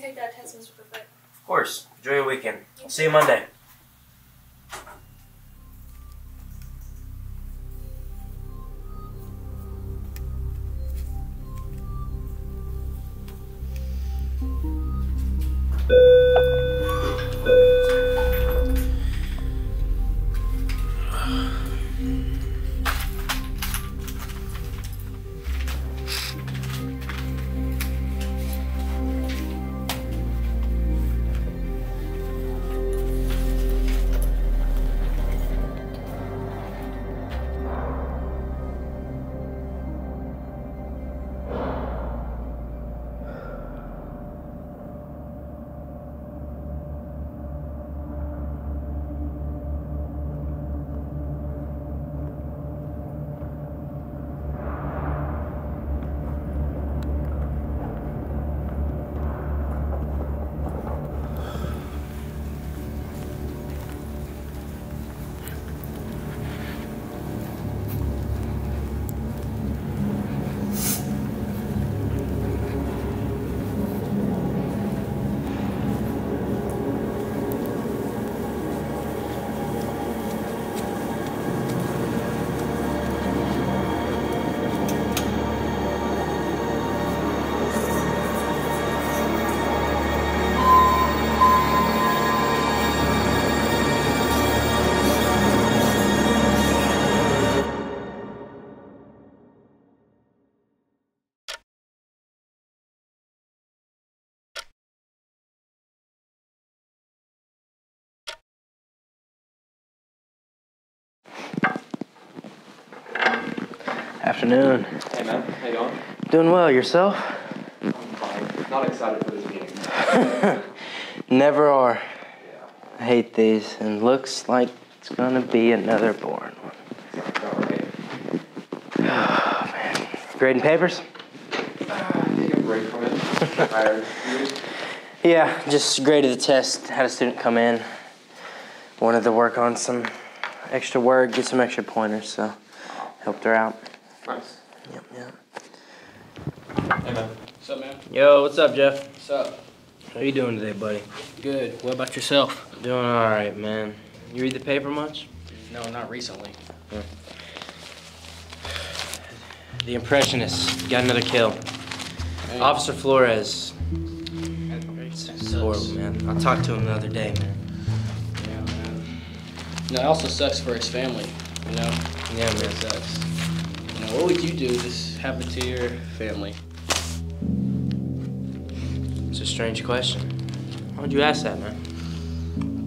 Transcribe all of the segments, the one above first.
take that test, Mr. Perfect. Of course. Enjoy your weekend. I'll see you Monday. Afternoon. Hey man, how you going? Doing well. Yourself? I'm fine. Not excited for this meeting. Never are. Yeah. I hate these, and looks like it's gonna be another boring one. Right. Oh man. Grading papers? Ah, take a break from it. Yeah, just graded the test. Had a student come in. Wanted to work on some extra work, get some extra pointers, so helped her out. Nice. Yep, yep. Hey man. What's up, man? Yo, what's up, Jeff? What's up? How you doing today, buddy? Good. What about yourself? Doing all right, man. You read the paper much? No, not recently. The Impressionists got another kill. Man, Officer Flores. It's sucks. horrible, man. I talked to him the other day, man. Yeah, man. No, it also sucks for his family. You know. Yeah, It man. sucks. Know, what would you do if this happened to your family? It's a strange question. Why'd you ask that, man?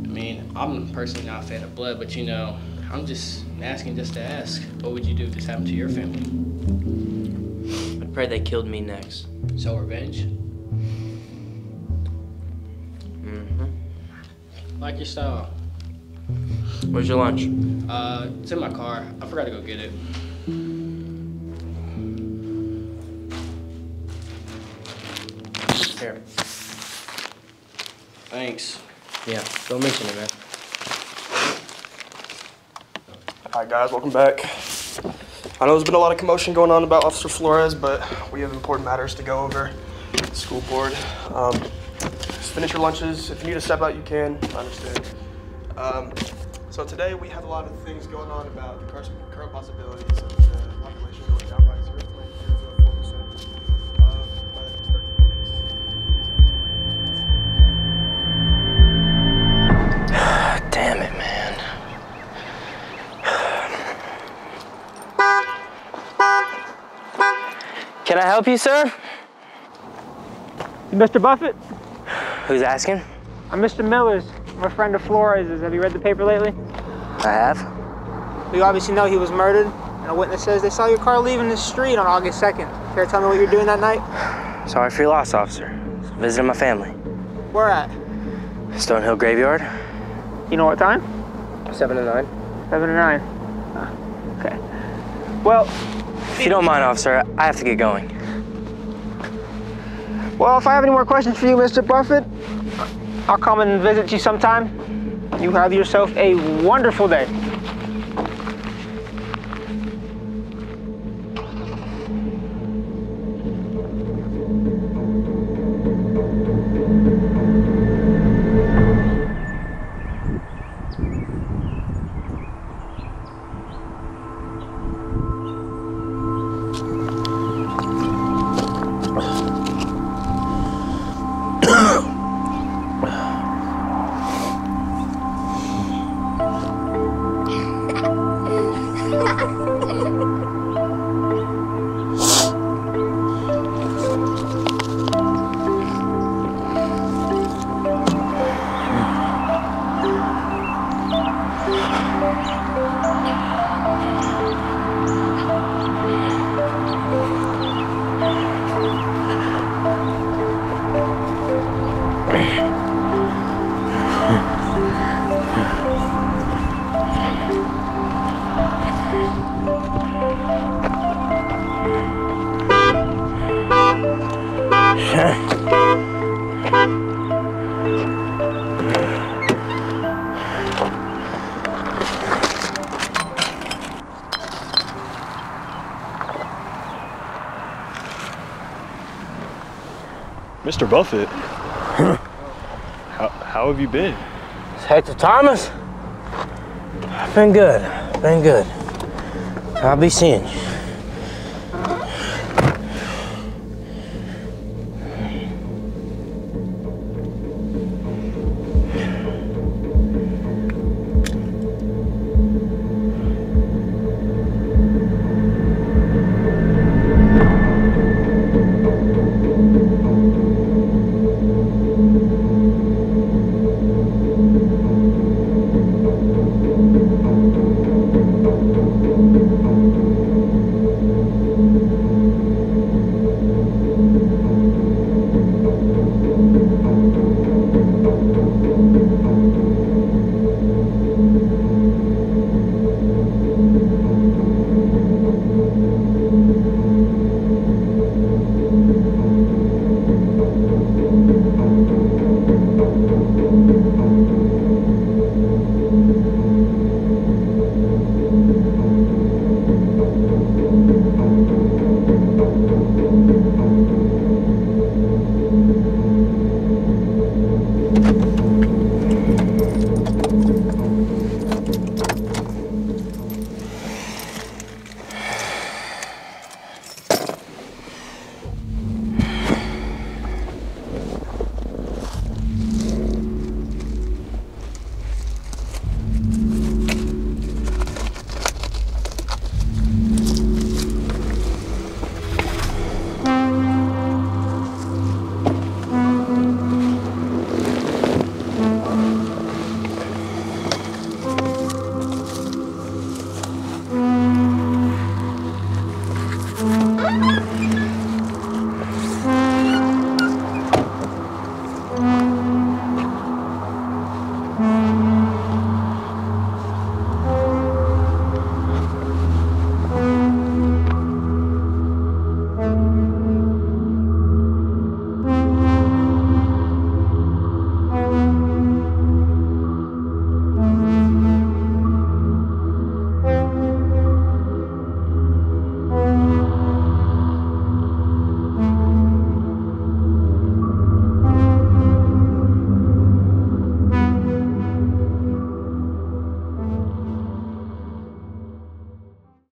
I mean, I'm personally not a fan of blood, but you know, I'm just asking just to ask. What would you do if this happened to your family? I'd pray they killed me next. So revenge? Mm-hmm. Like your style. Where's your lunch? Uh, it's in my car. I forgot to go get it. Here. Thanks. Yeah, don't mention it, man. Hi guys, welcome back. I know there's been a lot of commotion going on about Officer Flores, but we have important matters to go over. School board. Um, just finish your lunches. If you need to step out, you can. I understand. Um, so today we have a lot of things going on about the current, current possibilities help you, sir? Mr. Buffet, Who's asking? I'm Mr. Miller's. I'm a friend of Flores's. Have you read the paper lately? I have. We obviously know he was murdered, and a witness says they saw your car leaving the street on August 2nd. Care to tell me what you're doing that night? Sorry for your loss, officer. Visiting my family. Where at? Stonehill Graveyard. You know what time? Seven to nine. 7 to 9. Huh. Okay. Well, If you don't mind, officer, I have to get going. Well, if I have any more questions for you, Mr. Buffet, I'll come and visit you sometime. You have yourself a wonderful day. Mr. Buffet how, have you been? It's Hector Thomas? I've been good. Been good. I'll be seeing you.